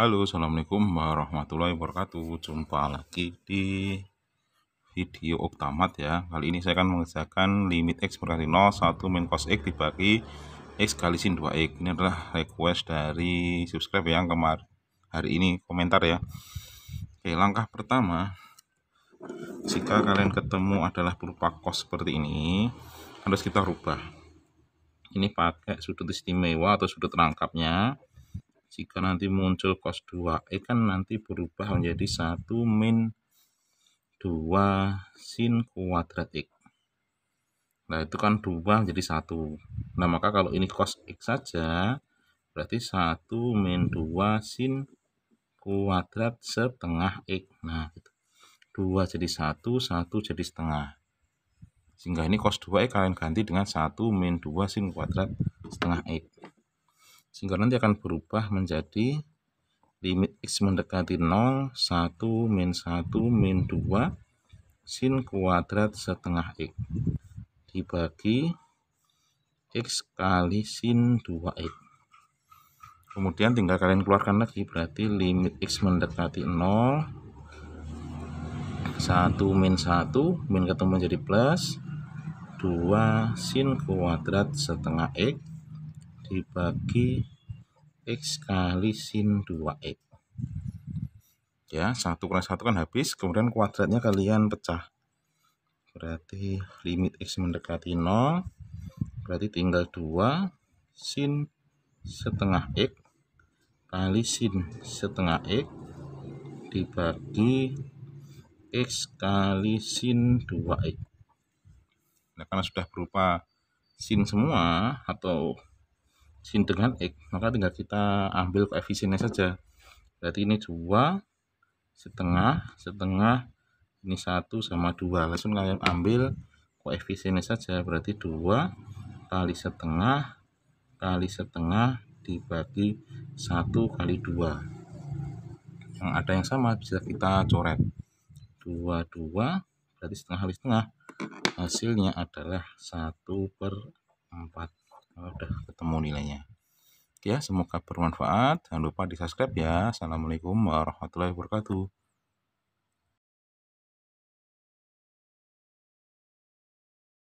Halo, Assalamualaikum warahmatullahi wabarakatuh. Jumpa lagi di video Oktamat ya. Kali ini saya akan mengerjakan limit X berarti 0, 1 min cos X dibagi X kali sin 2X. Ini adalah request dari subscribe yang kemarin hari ini komentar ya. Oke, langkah pertama jika kalian ketemu adalah berupa cos seperti ini, harus kita rubah. Ini pakai sudut istimewa atau sudut rangkapnya jika nanti muncul cos 2e kan nanti berubah menjadi 1 min 2 sin kuadrat x. Nah itu kan 2 jadi 1 nah maka kalau ini cos x saja berarti 1 min 2 sin kuadrat setengah x. Nah gitu. 2 jadi 1 1 jadi setengah. Sehingga ini cos 2 x kalian ganti dengan 1 min 2 sin kuadrat setengah x sehingga nanti akan berubah menjadi limit x mendekati 0 1 min 1 min 2 sin kuadrat setengah x. Dibagi x kali sin 2x kemudian tinggal kalian keluarkan lagi berarti limit x mendekati 0 1 min 1 min ketemu jadi plus 2 sin kuadrat setengah x dibagi X kali sin 2X ya satu kali satu kan habis kemudian kuadratnya kalian pecah. Berarti limit X mendekati 0 berarti tinggal 2 sin setengah X kali sin setengah X dibagi X kali sin 2X nah karena sudah berupa sin semua atau sin dengan X maka tinggal kita ambil koefisiennya saja. Berarti ini dua setengah setengah ini satu sama dua. Langsung kalian ambil koefisiennya saja. Berarti dua kali setengah kali setengah dibagi satu kali dua. Yang ada yang sama bisa kita coret. Dua dua berarti setengah kali setengah. Hasilnya adalah satu per empat udah ketemu nilainya. Ya semoga bermanfaat. Jangan lupa di subscribe ya. Assalamualaikum warahmatullahi wabarakatuh